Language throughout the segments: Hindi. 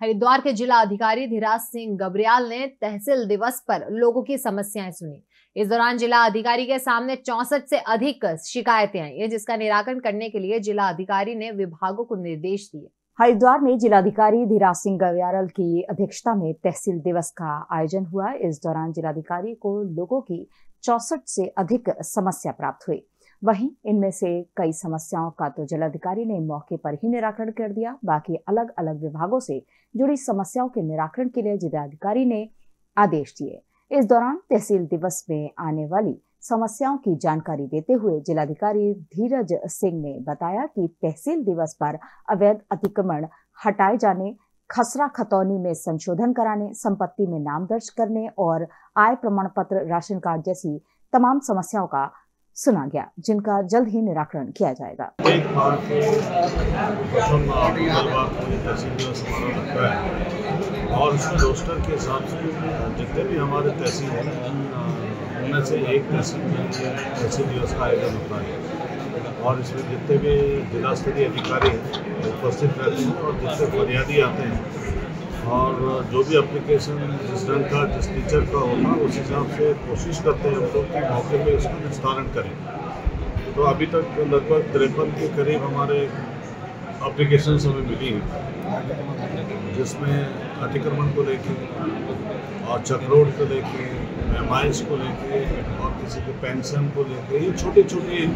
हरिद्वार के जिला अधिकारी धीराज सिंह गबरियाल ने तहसील दिवस पर लोगों की समस्याएँ सुनी। इस दौरान जिला अधिकारी के सामने चौसठ से अधिक शिकायतें आई है जिसका निराकरण करने के लिए जिला अधिकारी ने विभागों को निर्देश दिए। हरिद्वार में जिलाधिकारी धीराज सिंह गवियारल की अध्यक्षता में तहसील दिवस का आयोजन हुआ। इस दौरान जिलाधिकारी को लोगों की चौसठ से अधिक समस्या प्राप्त हुई। वहीं इनमें से कई समस्याओं का तो जिलाधिकारी ने मौके पर ही निराकरण कर दिया। बाकी अलग अलग विभागों से जुड़ी समस्याओं के निराकरण के लिए जिलाधिकारी ने आदेश दिए। इस दौरान तहसील दिवस में आने वाली समस्याओं की जानकारी देते हुए जिलाधिकारी धीरज सिंह ने बताया कि तहसील दिवस पर अवैध अतिक्रमण हटाए जाने, खसरा खतौनी में संशोधन कराने, संपत्ति में नाम दर्ज करने और आय प्रमाण पत्र राशन कार्ड जैसी तमाम समस्याओं का सुना गया, जिनका जल्द ही निराकरण किया जाएगा। और उसमें रोस्टर के हिसाब से जितने भी हमारे तहसील हैं, उनमें से एक तहसील में तहसील दिवस का आयोजन होता है। और इसमें जितने भी जिला स्तरीय अधिकारी उपस्थित रहते हैं और जितने फरियादी आते हैं और जो भी एप्लीकेशन जिस रंग का, जिस टीचर का होगा, उस हिसाब से कोशिश करते हैं हम लोग कि मौके पे उसका निस्तारण करें। तो अभी तक लगभग तिरपन के करीब हमारे एप्लीकेशन हमें मिली हैं, जिसमें अतिक्रमण को लेके और चक्रोड को लेके एम को लेके और किसी के पेंशन को लेके, ये छोटी छोटी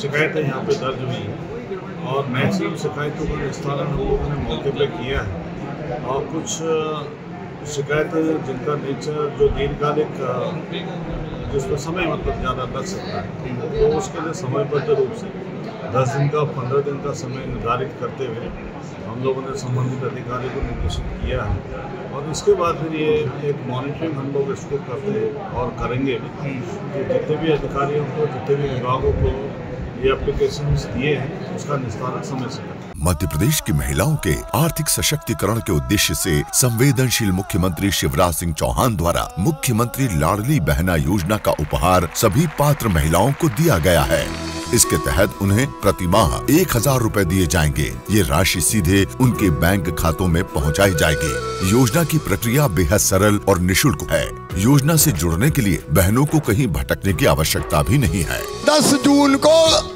शिकायतें यहाँ पे दर्ज हुई हैं। और मैक्सिमम शिकायतों का निस्तारण हम लोगों ने मौके पे किया है। और कुछ शिकायतें जिनका नेचर, जो दीर्घकालिक जिसमें समय मतलब ज़्यादा लग सकता है तो उसके लिए समयबद्ध रूप से दस दिन का, पंद्रह दिन का समय निर्धारित करते हुए हम लोगों ने संबंधित अधिकारी को निर्देशित किया है। और इसके बाद फिर ये एक मॉनिटरिंग हम लोग इसको करते हैं और करेंगे। भी कि जितने भी अधिकारियों को, जितने भी विभागों को ये एप्लीकेशन दिए हैं, उसका निस्तारण समय से करें। मध्य प्रदेश की महिलाओं के आर्थिक सशक्तिकरण के उद्देश्य से संवेदनशील मुख्यमंत्री शिवराज सिंह चौहान द्वारा मुख्यमंत्री लाडली बहना योजना का उपहार सभी पात्र महिलाओं को दिया गया है। इसके तहत उन्हें प्रति माह एक हज़ार रूपए दिए जाएँगे। ये राशि सीधे उनके बैंक खातों में पहुंचाई जाएगी। योजना की प्रक्रिया बेहद सरल और निशुल्क है। योजना से जुड़ने के लिए बहनों को कहीं भटकने की आवश्यकता भी नहीं है। दस जून को